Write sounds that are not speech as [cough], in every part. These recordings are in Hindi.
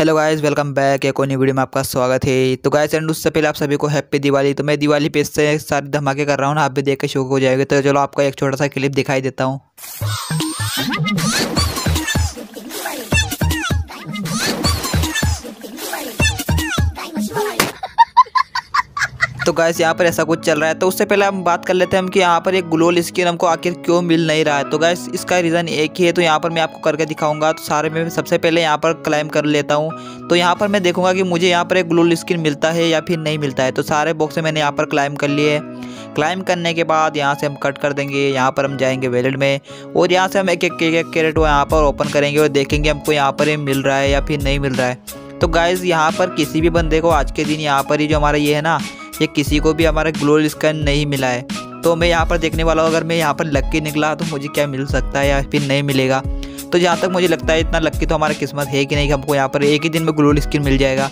हेलो गाइस वेलकम बैक एक कोनी वीडियो में आपका स्वागत है। तो गाइस एंड उससे पहले आप सभी को हैप्पी दिवाली। तो मैं दिवाली पे से सारे धमाके कर रहा हूँ ना, आप भी देख के शौक हो जाएगा। तो चलो आपका एक छोटा सा क्लिप दिखाई देता हूँ। तो गैस यहाँ पर ऐसा कुछ चल रहा है तो उससे पहले हम बात कर लेते हैं हम कि यहाँ पर एक ग्लोल स्किन हमको आखिर क्यों मिल नहीं रहा है तो गैस इसका रीज़न एक ही है तो यहाँ पर मैं आपको करके दिखाऊँगा तो सारे में सबसे पहले यहाँ पर क्लाइम कर लेता हूँ तो यहाँ पर मैं देखूँगा कि मुझे यहाँ पर एक ग्लोल स्किन मिलता है या फिर नहीं मिलता है तो सारे बॉक्स मैंने यहाँ पर क्लाइम कर लिए क्लाइम करने के बाद यहाँ से हम कट कर देंगे यहाँ पर हम जाएँगे वैलेट में और यहाँ से हम एक एक एक कैरेट यहाँ पर ओपन करेंगे और देखेंगे हमको यहाँ पर मिल रहा है या फिर नहीं मिल रहा है तो गाइज़ यहाँ पर किसी भी बंदे को आज के दिन यहाँ पर ही जो हमारा ये है ना ये किसी को भी हमारा ग्लोल स्कैन नहीं मिला है। तो मैं यहाँ पर देखने वाला हूँ, अगर मैं यहाँ पर लक्की निकला तो मुझे क्या मिल सकता है या फिर नहीं मिलेगा? तो जहाँ तक मुझे लगता है इतना लक्की तो हमारा किस्मत है कि नहीं, कि हमको यहाँ पर एक ही दिन में ग्लोल स्किन मिल जाएगा।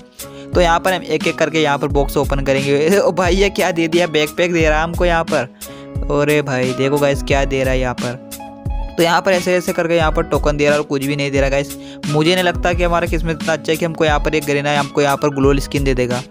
तो यहाँ पर हम एक एक करके यहाँ पर बॉक्स ओपन करेंगे। [laughs] ओ भाई, ये क्या दे दिया? बैक पैक दे रहा है हमको यहाँ पर। अरे भाई, देखो गाइस क्या दे रहा है यहाँ पर। तो यहाँ पर ऐसे ऐसे करके यहाँ पर टोकन दे रहा है और कुछ भी नहीं दे रहा गाइस मुझे नहीं लगता कि हमारा किस्मत इतना अच्छा है कि हमको यहाँ पर एक गरीना हमको यहाँ पर ग्लोल स्किन दे देगा।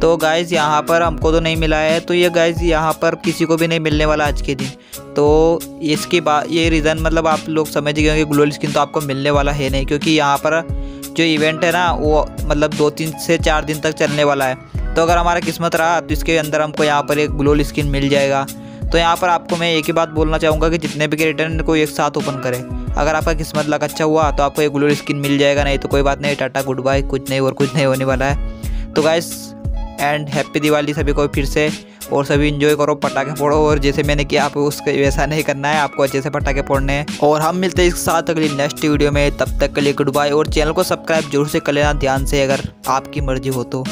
तो गाइज़ यहाँ पर हमको तो नहीं मिला है तो ये गाइज़ यहाँ पर किसी को भी नहीं मिलने वाला आज के दिन। तो इसके बात ये रीज़न मतलब आप लोग समझ गए कि ग्लोल स्किन तो आपको मिलने वाला है नहीं, क्योंकि यहाँ पर जो इवेंट है ना, वो मतलब दो तीन से चार दिन तक चलने वाला है। तो अगर हमारा किस्मत रहा तो इसके अंदर हमको यहाँ पर एक ग्लोल स्किन मिल जाएगा। तो यहाँ पर आपको मैं एक ही बात बोलना चाहूँगा कि जितने भी रिटर्न को एक साथ ओपन करें। अगर आपका किस्मत लग अच्छा हुआ तो आपको एक ग्लोल स्किन मिल जाएगा, नहीं तो कोई बात नहीं, टाटा गुड बाय कुछ नहीं और कुछ नहीं होने वाला है। तो गाइस एंड हैप्पी दिवाली सभी को फिर से। और सभी इंजॉय करो पटाखे फोड़ो, और जैसे मैंने किया आप उसके वैसा नहीं करना है, आपको अच्छे से पटाखे फोड़ने हैं। और हम मिलते हैं इसके साथ अगली नेक्स्ट वीडियो में। तब तक के लिए गुड बाय और चैनल को सब्सक्राइब ज़रूर से कर लेना ध्यान से, अगर आपकी मर्ज़ी हो तो।